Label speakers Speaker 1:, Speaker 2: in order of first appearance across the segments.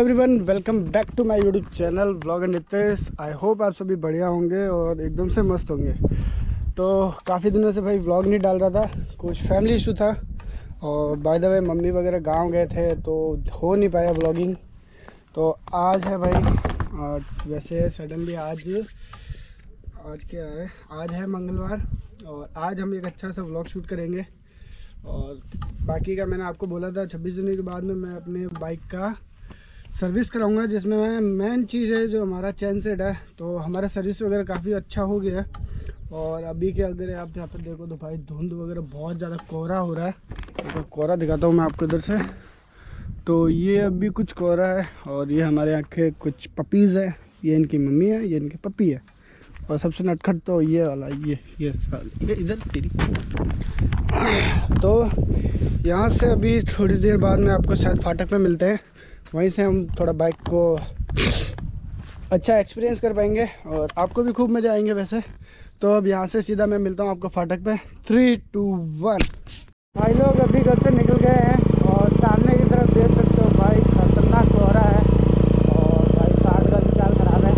Speaker 1: Everyone welcome back to my YouTube channel blog and Nitesh I hope आप सभी बढ़िया होंगे और एकदम से मस्त होंगे। तो काफ़ी दिनों से भाई ब्लॉग नहीं डाल रहा था, कुछ फैमिली इशू था और बाय द वे मम्मी वगैरह गाँव गए थे तो हो नहीं पाया ब्लॉगिंग तो आज है भाई और वैसे सडनली आज आज क्या है? आज है मंगलवार और आज हम एक अच्छा सा ब्लॉग शूट करेंगे। और बाकी का मैंने आपको बोला था, छब्बीस जनवरी के बाद में मैं अपने बाइक का सर्विस कराऊँगा, जिसमें मैं मेन चीज़ है जो हमारा चैन सेट है तो हमारा सर्विस वगैरह काफ़ी अच्छा हो गया है। और अभी के अगर आप यहाँ पर देखो तो भाई धुंध वगैरह बहुत ज़्यादा कोहरा हो रहा है। तो कोहरा दिखाता हूँ मैं आपको इधर से। तो ये अभी कुछ कोहरा है और ये हमारे यहाँ के कुछ पपीज़ है। ये इनकी मम्मी है, ये इनकी पपी है। और सबसे नटखट तो ये वाला, ये ये ये इधर तेरी। तो यहाँ से अभी थोड़ी देर बाद में आपको शायद फाटक में मिलते हैं। वहीं से हम थोड़ा बाइक को अच्छा एक्सपीरियंस कर पाएँगे और आपको भी खूब मज़े आएँगे वैसे। तो अब यहाँ से सीधा मैं मिलता हूँ आपको फाटक पे। थ्री टू वन भाई लोग, अभी घर से निकल गए हैं और सामने की तरफ़ देख सकते हो भाई खतरनाक हो रहा है और भाई साठ का भी चाल खराब है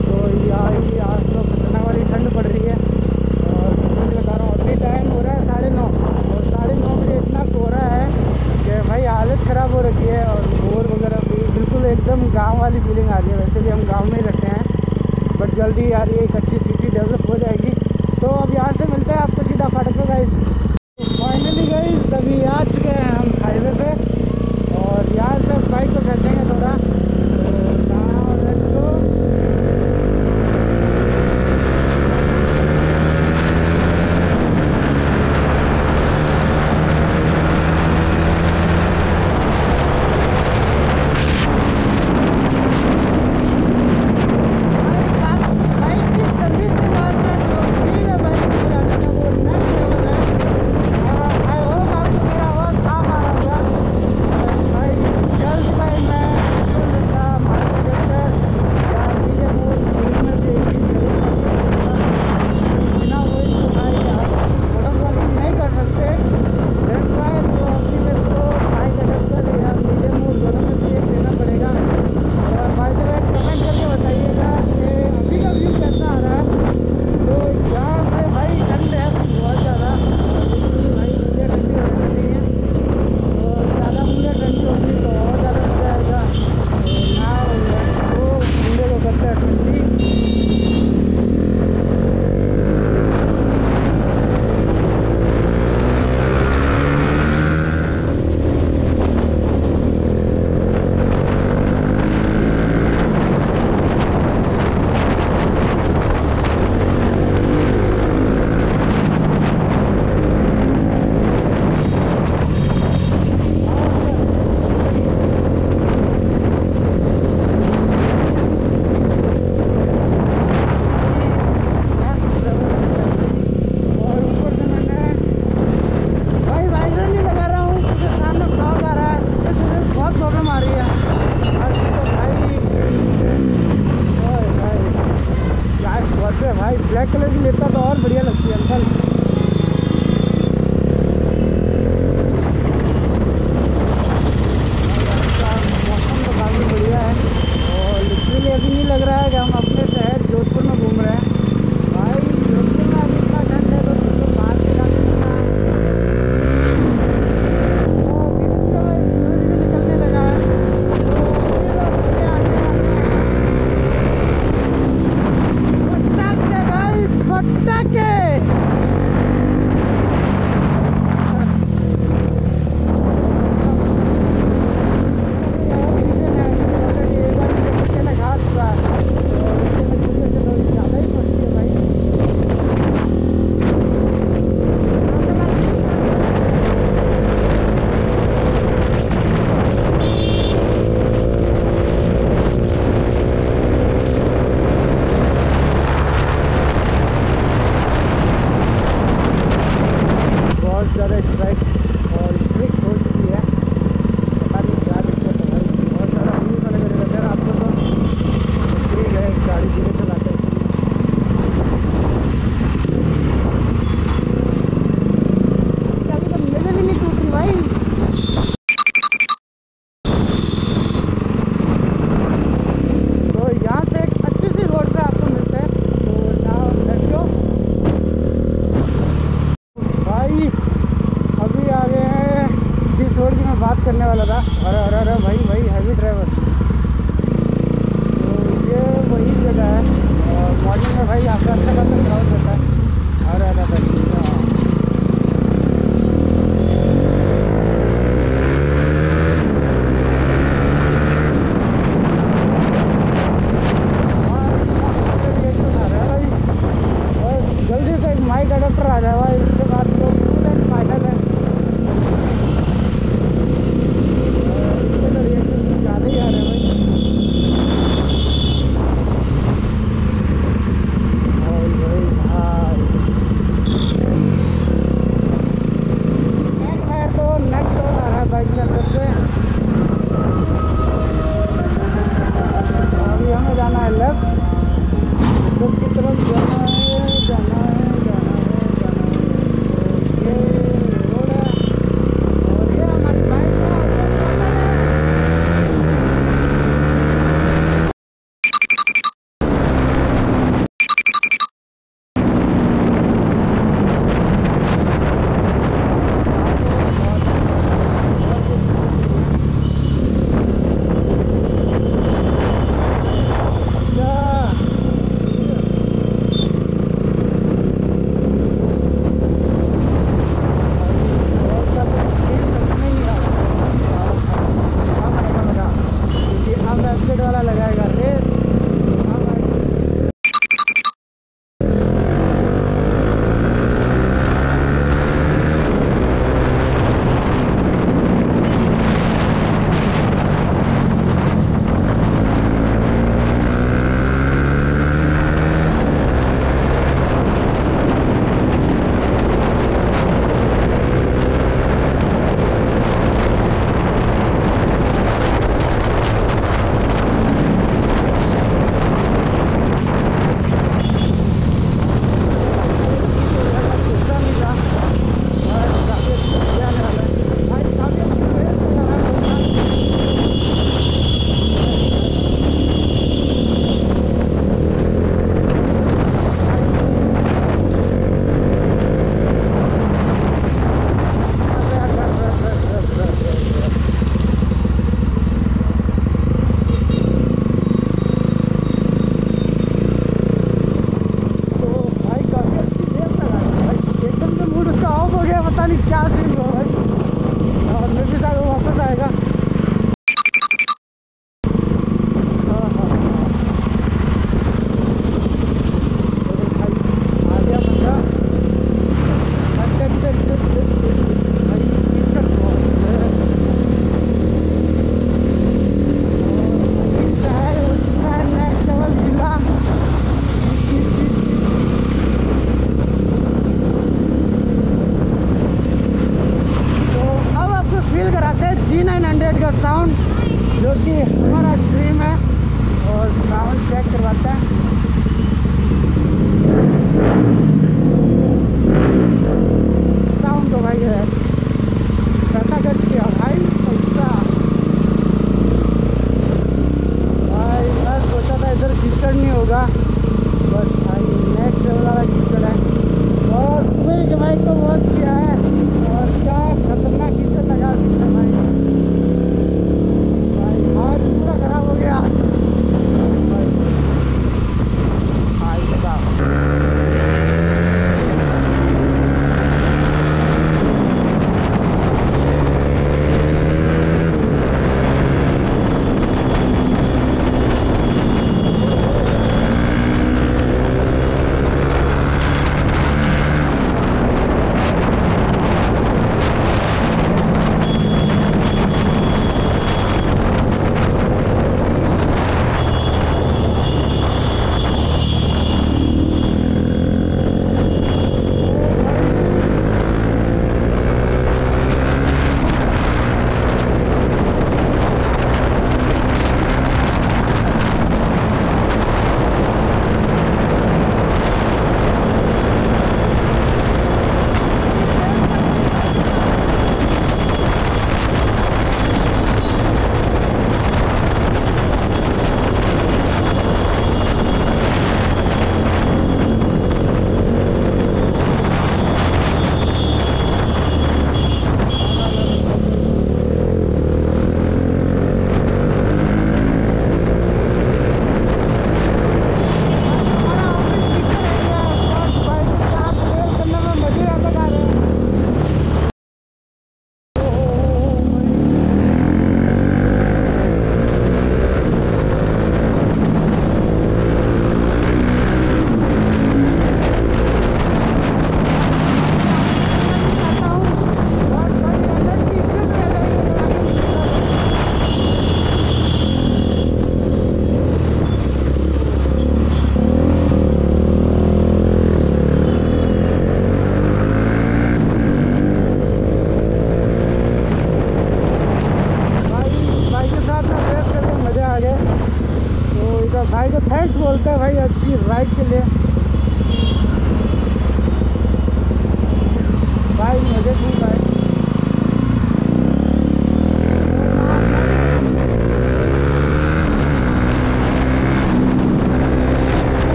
Speaker 1: तो यहाँ ही आज तो खतरनाक वाली ठंड पड़ रही है और ठंड बता रहा हूँ अभी टाइम हो रहा है साढ़े नौ और साढ़े नौ बजे इतना कोहरा है कि भाई हालत ख़राब हो रखी है और बोर वगैरह भी बिल्कुल एकदम गाँव वाली फीलिंग आ रही है वैसे भी हम गाँव में ही रहते हैं बट जल्दी यार ये एक अच्छी सिटी डेवलप हो जाएगी तो अब यहाँ से मिलते हैं आपको सीधा फाटक पे गाइस फाइनली गई सभी आ चुके हैं हम हाईवे पे और यहाँ से बाइक को खेचेंगे थोड़ा तो now let's go. पड़ेगा और भाई जब एक कमेंट करके बताइएगा कि अभी का व्यू कैसा आ रहा है तो यहाँ पे भाई ठंड है बहुत ज़्यादा और बिल्कुल भाई मुझे ठंडी होने लगी है तो ज़्यादा मुझे ठंडी होगी तो और ज़्यादा मज़ा आएगा तो ना वो मुझे को करते हैं ठंडी और ऊपर से मैंने भाई वाइजर नहीं लगा रहा हूँ क्योंकि सामने ब्लॉग आ रहा है इससे मुझे बहुत प्रॉब्लम आ रही है आज तो भाई ओए भाई क्या स्पॉट है भाई ब्लैक कलर की लेता तो और बढ़िया लगती ड्राइवर की मैं बात करने वाला था अरे अरे अरे भाई भाई हैवी ड्राइवर तो ये वही जगह है मॉर्निंग में भाई आपका अच्छा खासा क्राउड होता है अरे अरे भाई माइक अडप्टर आ जाए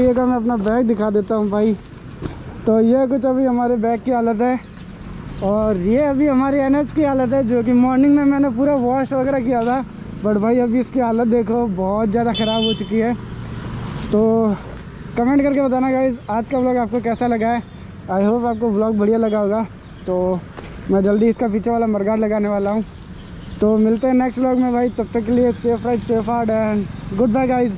Speaker 1: अगर मैं अपना बैग दिखा देता हूँ भाई। तो ये कुछ अभी हमारे बैग की हालत है। और ये अभी हमारी एन की हालत है, जो कि मॉर्निंग में मैंने पूरा वॉश वगैरह किया था। बट भाई, अभी इसकी हालत देखो, बहुत ज़्यादा ख़राब हो चुकी है। तो कमेंट करके बताना गाइज़ आज का ब्लॉग आपको कैसा लगा है? आई होप आपको ब्लॉग बढ़िया लगा होगा। तो मैं जल्दी इसका पीछे वाला मरगाट लगाने वाला हूँ। तो मिलते हैं नेक्स्ट ब्लॉग में भाई, तब तक के लिए safe right safe hard and good bye guys